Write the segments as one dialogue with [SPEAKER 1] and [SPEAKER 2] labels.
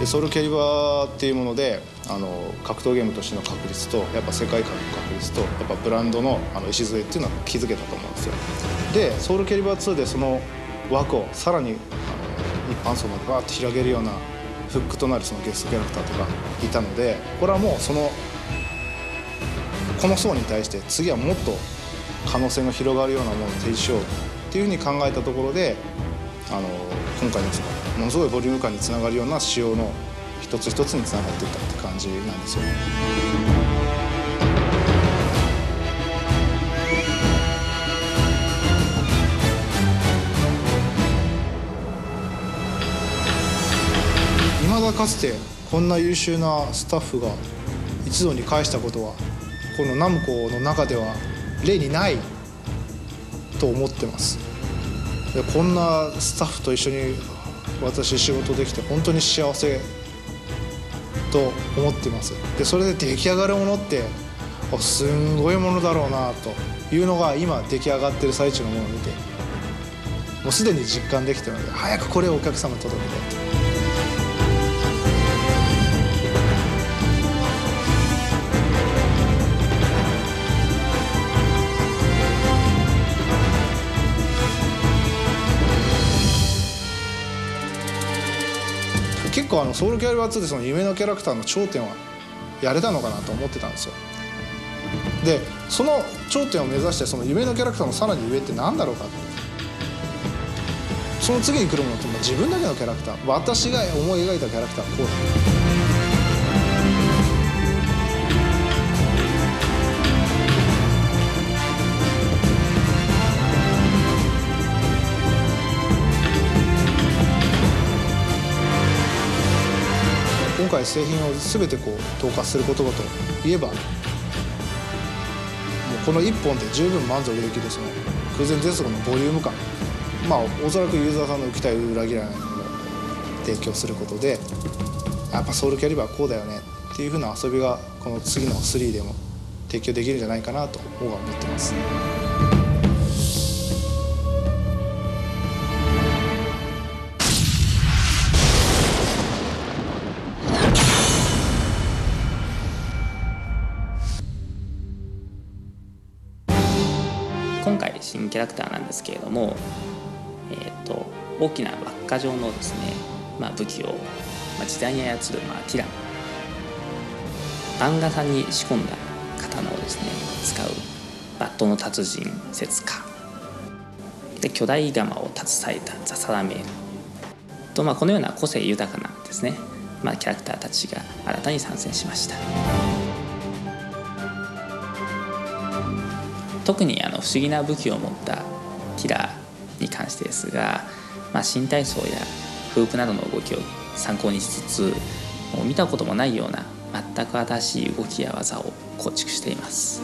[SPEAKER 1] でソウルキャリバーっていうものであの格闘ゲームとしての確立とやっぱ世界観の確立とやっぱブランドのあの礎っていうのは築けたと思うんですよ。でソウルキャリバー2でその枠をさらに一般層までバーッと広げるようなフックとなるそのゲストキャラクターとかいたのでこれはもうそのこの層に対して次はもっと可能性の広がるようなものを提示しようっていうふうに考えたところであの今回のものすごいボリューム感につながるような仕様の一つ一つにつながっていったって感じなんですよね。未だかつてこんな優秀なスタッフが一堂に会したことはこのナムコの中では例にないと思ってますでこんなスタッフと一緒に私仕事できて本当に幸せと思っていますでそれで出来上がるものってすんごいものだろうなというのが今出来上がってる最中のものを見てもうすでに実感できてるので早くこれをお客様に届けたいと。構あのソウルキャリバー2でその夢のキャラクターの頂点はやれたのかなと思ってたんですよ。でその頂点を目指してその夢のキャラクターのさらに上って何だろうかその次に来るものって自分だけのキャラクター。私が思い描いたキャラクターはこうだ。今回製品を全てこう統括することといえばもうこの1本で十分満足できるその空前絶後のボリューム感まあおそらくユーザーさんの期待を裏切らないものを提供することでやっぱソウルキャリバーこうだよねっていうふうな遊びがこの次の3でも提供できるんじゃないかなと僕は思ってます。
[SPEAKER 2] 今回新キャラクターなんですけれども、えー、と大きな輪っか状のですね、まあ、武器を、まあ、自在に操る、まあ、ティラノ漫画さんに仕込んだ刀をですね使うバットの達人節カで巨大釜を携えたザサラメール。と、まあ、このような個性豊かなですね、まあ、キャラクターたちが新たに参戦しました。特にあの不思議な武器を持ったティラーに関してですが、まあ、新体操やフープなどの動きを参考にしつつもう見たこともないような全く新しい動きや技を構築しています。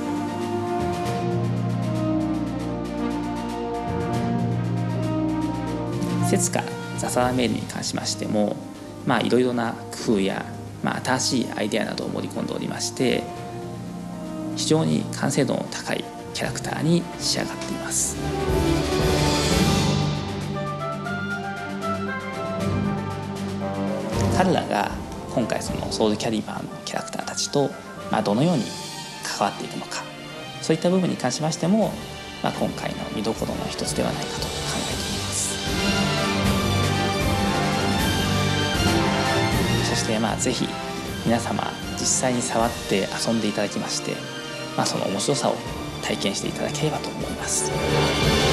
[SPEAKER 2] 節かザサラメールに関しましてもいろいろな工夫や、まあ、新しいアイデアなどを盛り込んでおりまして非常に完成度の高いキャラクターに仕上がっています。彼らが今回そのソウルキャリバーのキャラクターたちと、まあ、どのように関わっていくのかそういった部分に関しましても、まあ、今回の見どころの一つではないかと考えています。そしてまあぜひ皆様実際に触って遊んでいただきまして、まあ、その面白さを体験していただければと思います。